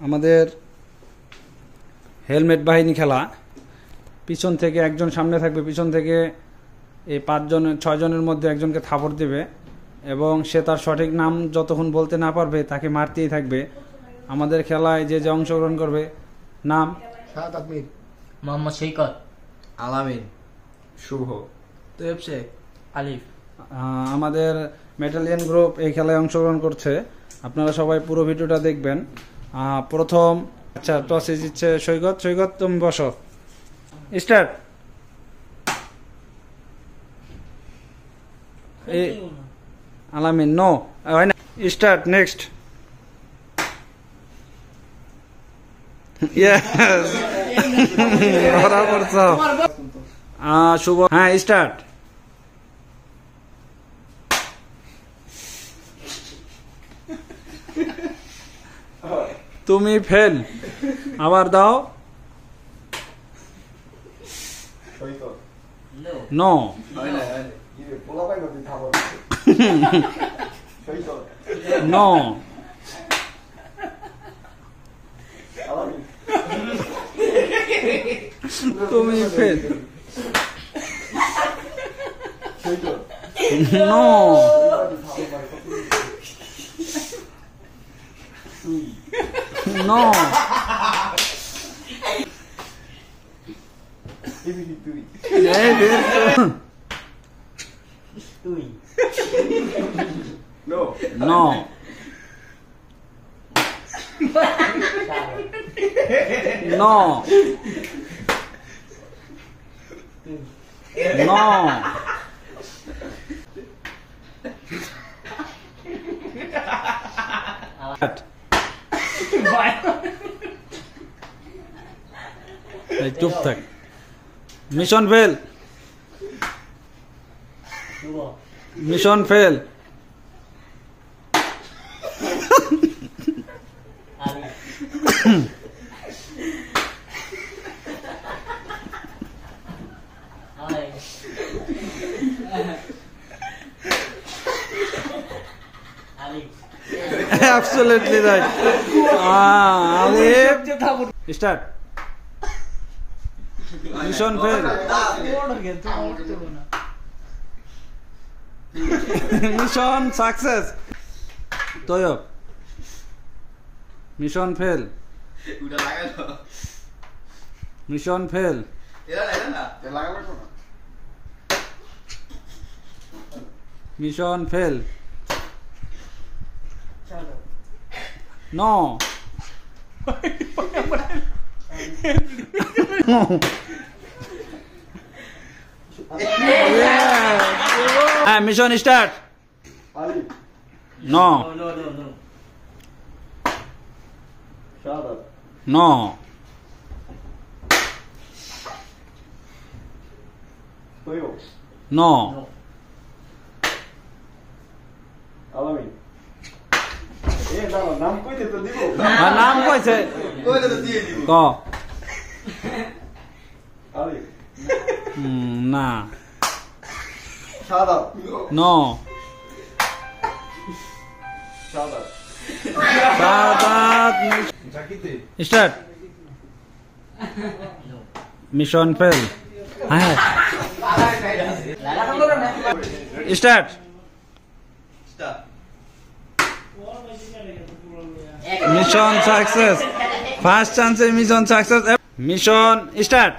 আমাদের হেলমেট বাহিনী খেলা। পিছন থেকে একজন সামনে থাকবে পিছন থেকে এই পাঁচজন ছয়জনের মধ্যে একজনকে থাপড় দেবে এবং সে তার সঠিক নাম যতক্ষণ বলতে না পারবে তাকে মারতেই থাকবে। আমাদের খেলায় যে যে অংশগ্রহণ করবে নাম? মোহাম্মদ সৈকত। আলামিন। শুভ। শেখ। আলিফ। আমাদের মেটালিয়ান গ্রুপ এই খেলায় অংশগ্রহণ করছে। আপনারা সবাই পুরো ভিডিওটা দেখবেন। প্রথম আচ্ছা টসে জিতছে সৈকত। সৈকত তুমি বসো। স্টার্ট আলামিন নো হয় না। স্টার্ট নেক্সট ধরা পড়ছ আহ, শুভ হ্যাঁ স্টার্ট তুমি ফেল। আবার দাও। তুমি fail. No. no. no. No. No. No. Cut. Đây, chúc thật Mission fail. Mission fail. Hi. Absolutely right. Ah, Alif. Start. Mission fail. Mission success. Toyo. Mission fail. উটা লাগালো Mission No. yeah. mission start. Ali. No. No, no, no, no. Shut No. No. no. Allow me. নাম কইছে। কইলে তো দিয়ে দিব। ক? না। নো। স্টার্ট। Mission fail. হ্যাঁ start. Start. Mission success first চান্সে মিশন সাকসেস মিশন স্টার্ট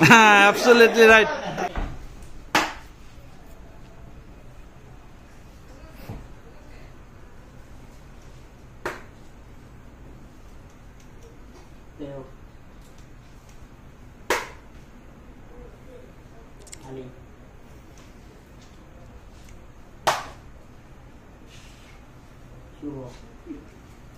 হ্যাঁ absolutely right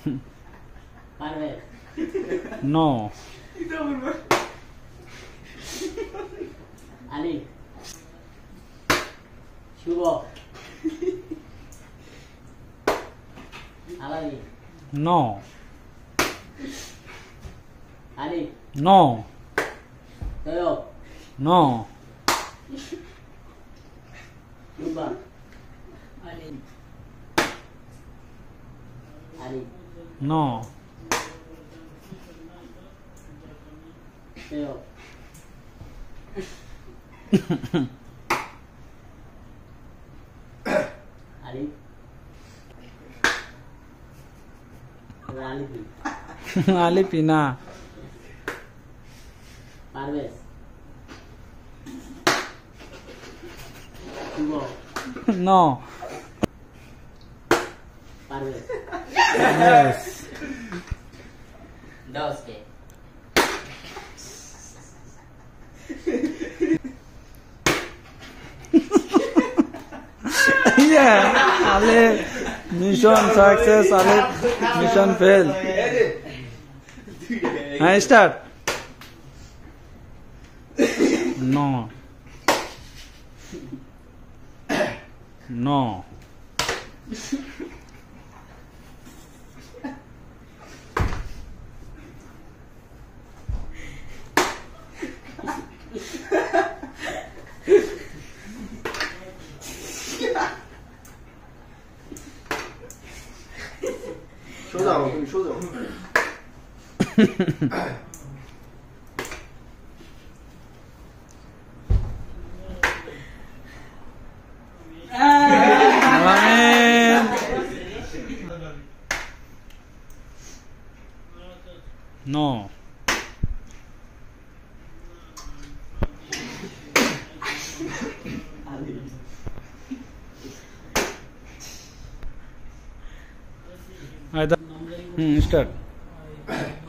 No. Ali. Shubo. Alavi. No. Ali. No. Toyo. No. Shuba. Ali. Ali. No. Pero... Ali. No. Parvez. dos que. yeah, Mission success, Alif. Mission fail. I start. No. No. No. Either. Hmm, start.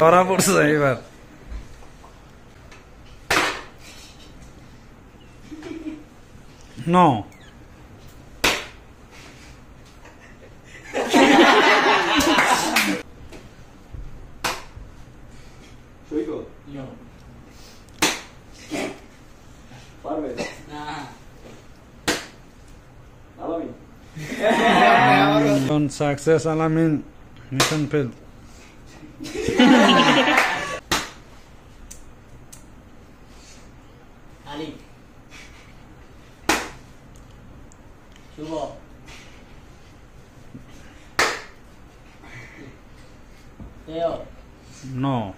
ধরা পড়ছে এবার no সৈকত পারবে Alamin mission success Alamin mission fail Ali chú bộ Leo No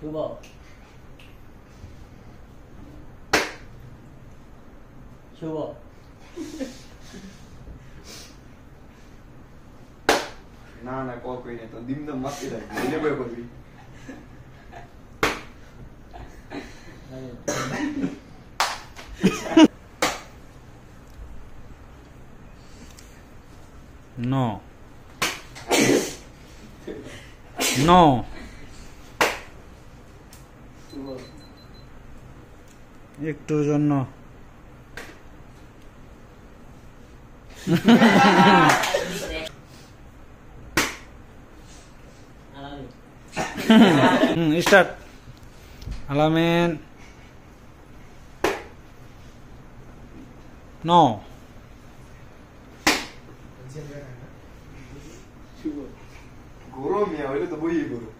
chú bộ chú bộ ના ના કોઈ કોઈ નહીં તો દિમ દમ મસ્તી થાય એને કોઈ કોઈ একটু জন্য আলাদা হুম স্টার্ট আলামিন No গরম মিয়া হইলে তো বইয়ে গরম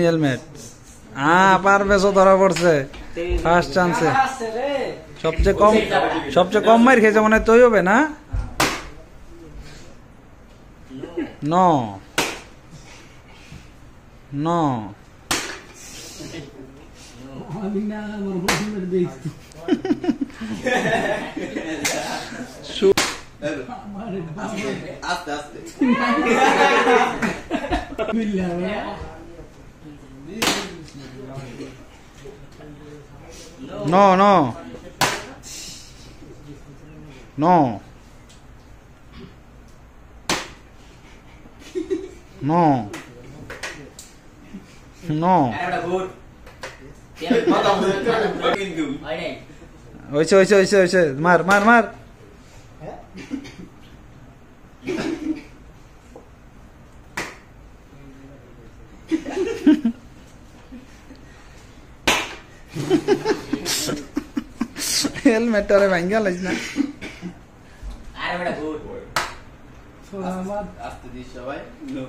হেলমেট আ পার বেশো ধরা পড়ছে। ফার্স্ট চান্সে সবচেয়ে কম সবচেয়ে কম মার খেয়েছে মনে হয় তুই হবে না? ন ন আস্তে আস্তে ন ন ন ন No. मार मार मार हेलमेट अरे महँगा लजना? अरे बेटा गुड सो हम आज आफ्टर दिस सवाई नो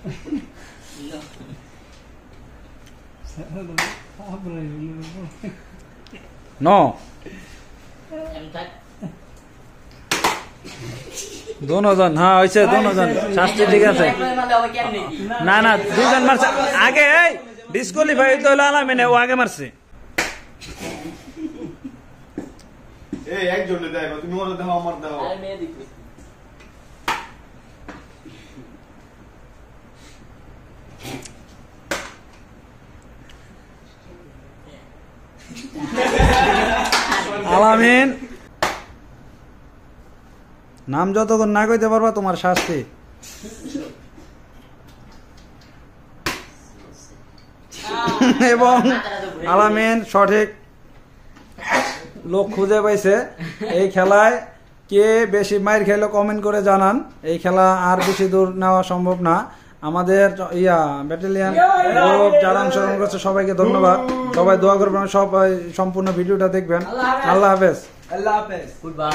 আস্তে দিস সবাই ন এম থাক দোনোজন হ্যাঁ হয়েছে দোনোজন শাস্তি ঠিক আছে। মানে না না দুজন মারছে। আগে এই ডিসকোয়ালিফাই হইতে হলো আলামিনে ও আগে মারছে। এই একজনে দেয় তুমি ওরা দাও আমার দাও আর মেয়ে দিতে আলামিন নাম যতক্ষণ না কইতে পারবা তোমার শাস্তি। এবং আলামিন সঠিক লোক খুঁজে পাইছে। এই খেলায় কে বেশি মাইর খেলো কমেন্ট করে জানান। এই খেলা আর বেশি দূর নেওয়া সম্ভব না। আমাদের ইয়া ব্যাটালিয়ান গ্রুপ যারা অংশগ্রহণ করছে সবাইকে ধন্যবাদ। সবাই দোয়া করবেন সবাই সম্পূর্ণ ভিডিওটা দেখবেন। আল্লাহ হাফেজ। Good bye